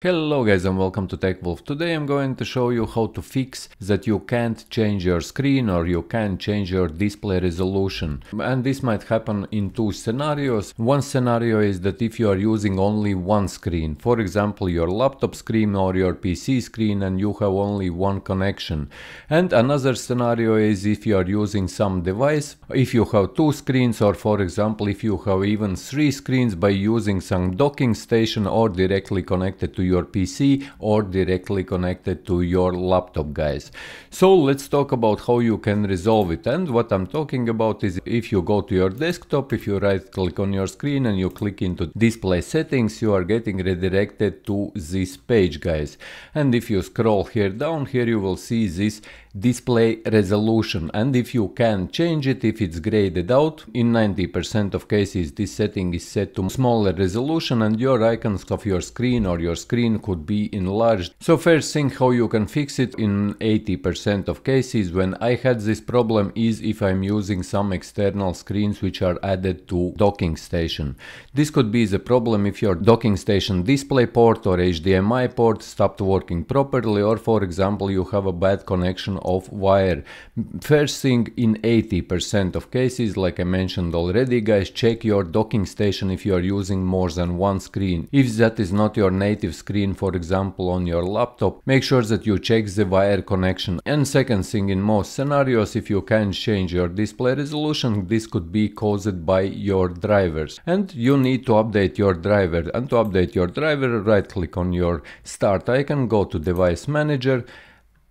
Hello guys and welcome to TechWolf. Today I'm going to show you how to fix that you can't change your screen or you can't change your display resolution. And this might happen in two scenarios. One scenario is that if you are using only one screen, for example your laptop screen or your PC screen and you have only one connection. And another scenario is if you are using some device, if you have two screens or for example if you have even three screens by using some docking station or directly connected to your PC or directly connected to your laptop guys. So let's talk about how you can resolve it and what I'm talking about is if you go to your desktop, if you right click on your screen and you click into display settings you are getting redirected to this page guys and if you scroll here down here you will see this display resolution. And if you can change it if it's graded out in 90% of cases this setting is set to smaller resolution and your icons of your screen or your screen could be enlarged. So first thing how you can fix it in 80% of cases when I had this problem is if I'm using some external screens which are added to docking station. This could be the problem if your docking station display port or HDMI port stopped working properly or for example you have a bad connection of wire. First thing in 80% of cases, like I mentioned already guys, check your docking station if you are using more than one screen. If that is not your native screen, for example on your laptop, make sure that you check the wire connection. And second thing in most scenarios, if you can change your display resolution, this could be caused by your drivers. And you need to update your driver. And to update your driver, right click on your start icon, go to device manager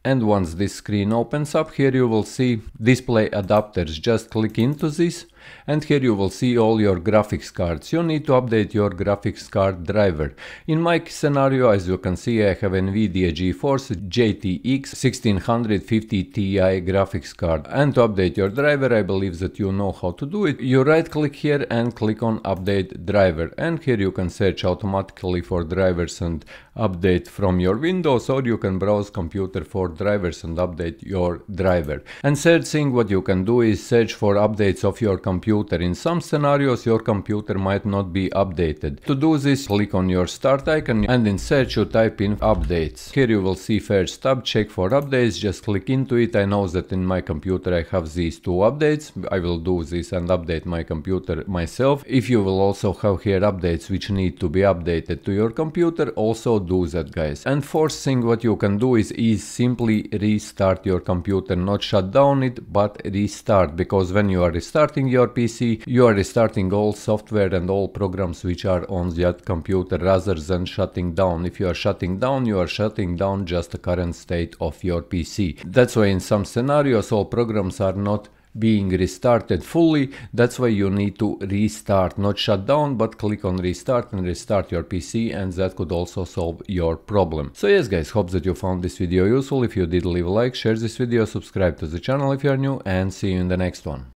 and once this screen opens up here you will see display adapters. Just click into this and here you will see all your graphics cards. You need to update your graphics card driver. In my scenario as you can see I have Nvidia GeForce GTX 1650 Ti graphics card and to update your driver I believe that you know how to do it. You right click here and click on update driver and here you can search automatically for drivers and update from your Windows or you can browse computer for drivers and update your driver. And third thing what you can do is search for updates of your computer computer. In some scenarios your computer might not be updated. To do this click on your start icon and in search you type in updates. Here you will see first tab check for updates just click into it. I know that in my computer I have these two updates. I will do this and update my computer myself. If you will also have here updates which need to be updated to your computer also do that guys. And fourth thing what you can do is, is simply restart your computer not shut down it but restart because when you are restarting your your PC, you are restarting all software and all programs which are on that computer rather than shutting down. If you are shutting down, you are shutting down just the current state of your PC. That's why in some scenarios all programs are not being restarted fully. That's why you need to restart, not shut down, but click on restart and restart your PC and that could also solve your problem. So yes guys, hope that you found this video useful. If you did, leave a like, share this video, subscribe to the channel if you are new and see you in the next one.